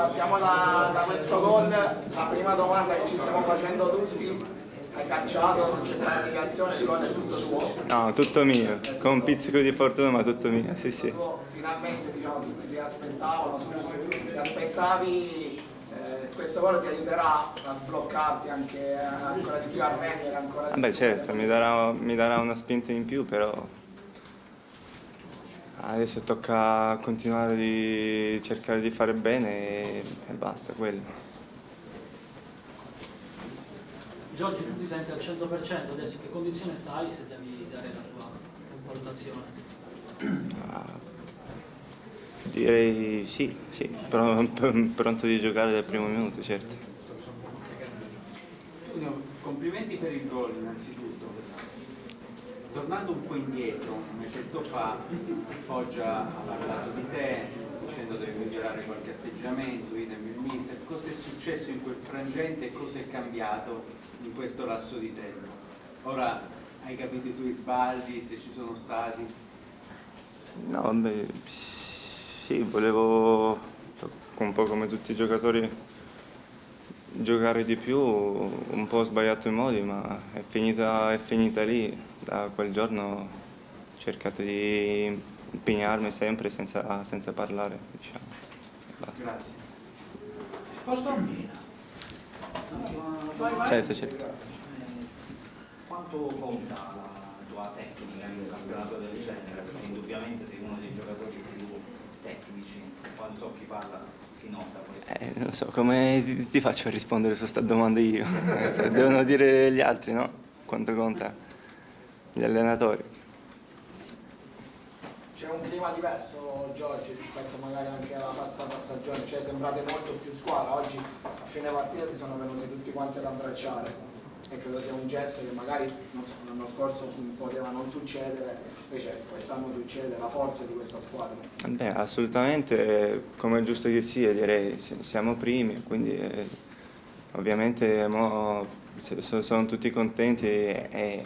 partiamo da, da questo gol, la prima domanda che ci stiamo facendo tutti, hai cacciato, non c'è stata indicazione, il gol è tutto tuo. No, tutto mio, con un pizzico di fortuna ma tutto mio, sì sì. Finalmente diciamo, tutti ti aspettavano, ti aspettavi, eh, questo gol ti aiuterà a sbloccarti anche ancora di più a rendere ancora di più. certo, mi darà, mi darà una spinta in più però adesso tocca continuare di cercare di fare bene e, e basta quello. Giorgio, tu ti senti al 100% adesso, in che condizione stai se devi dare la tua valutazione? Ah, Direi sì, sì, però pronto di giocare dal primo minuto, certo. Complimenti per il gol innanzitutto. Tornando un po' indietro, un mesetto fa, Foggia ha parlato di te, dicendo deve migliorare qualche atteggiamento, idem il mister. Cosa è successo in quel frangente e cosa è cambiato in questo lasso di tempo? Ora hai capito i tuoi sbagli, se ci sono stati? No, vabbè, sì, volevo un po' come tutti i giocatori giocare di più, un po' ho sbagliato i modi, ma è finita, è finita lì. Da quel giorno ho cercato di impegnarmi sempre senza, senza parlare, diciamo. Basta. Grazie. Posso? Certo, certo. Quanto conta la tua tecnica in un campionato del genere? Perché indubbiamente sei uno dei giocatori più tecnici, quando tocchi palla si nota questo. Eh, non so, come ti, faccio a rispondere su questa domanda io? Cioè, devono dire gli altri, no? Quanto conta? Gli allenatori. C'è un clima diverso Giorgio rispetto magari anche alla passata stagione, cioè sembrate molto più squadra, oggi a fine partita ti sono venuti tutti quanti ad abbracciare. E credo sia un gesto che magari so, l'anno scorso poteva non succedere, invece quest'anno succede, la forza di questa squadra. Beh, assolutamente, come è giusto che sia, direi, si- siamo primi, quindi eh, ovviamente mo, sono tutti contenti e, e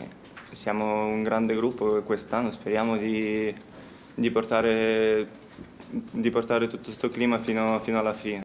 siamo un grande gruppo quest'anno, speriamo di, di portare, di portare tutto questo clima fino, fino alla fine.